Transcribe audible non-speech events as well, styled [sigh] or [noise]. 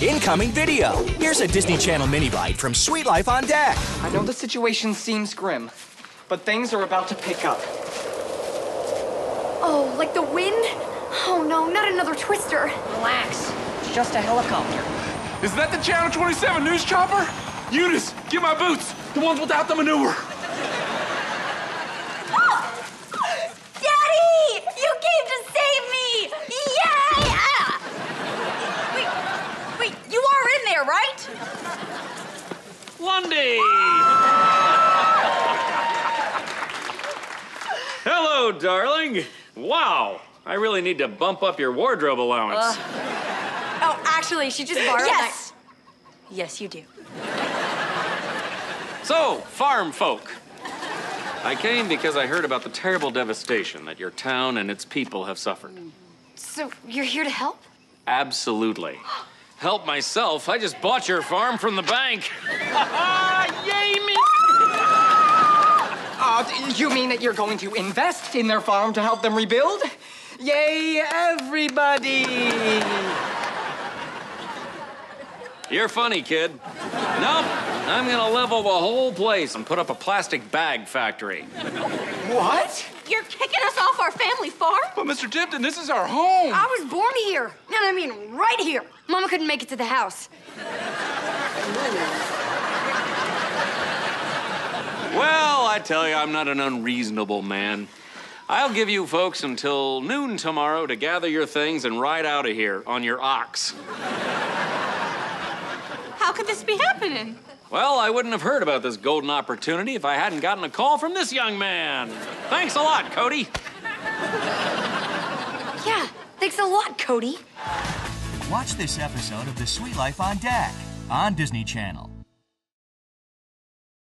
Incoming video. Here's a Disney Channel Minibyte from Suite Life on Deck. I know the situation seems grim, but things are about to pick up. Oh, like the wind? Oh no, not another twister. Relax. It's just a helicopter. Is that the Channel 27 news chopper? Eunice, get my boots. The ones without the manure. Daddy! You came to save me! Yay! Ah! Wait, wait, you are in there, right? Lundy! Hello, darling. Wow, I really need to bump up your wardrobe allowance. Oh, actually, she just borrowed Yes. Yes, you do. So, farm folk. I came because I heard about the terrible devastation that your town and its people have suffered. So, you're here to help? Absolutely. [gasps] Help myself, I just bought your farm from the bank. [laughs] Yay me! Uh, you mean that you're going to invest in their farm to help them rebuild? Yay, everybody! You're funny, kid. Nope, I'm gonna level the whole place and put up a plastic bag factory. What? You're kicking us off our family farm? But Mr. Tipton, this is our home. I was born here. And I mean, right here. Mama couldn't make it to the house. Well, I tell you, I'm not an unreasonable man. I'll give you folks until noon tomorrow to gather your things and ride out of here on your ox. How could this be happening? Well, I wouldn't have heard about this golden opportunity if I hadn't gotten a call from this young man. Thanks a lot, Cody. Yeah, thanks a lot, Cody. Watch this episode of The Suite Life on Deck on Disney Channel.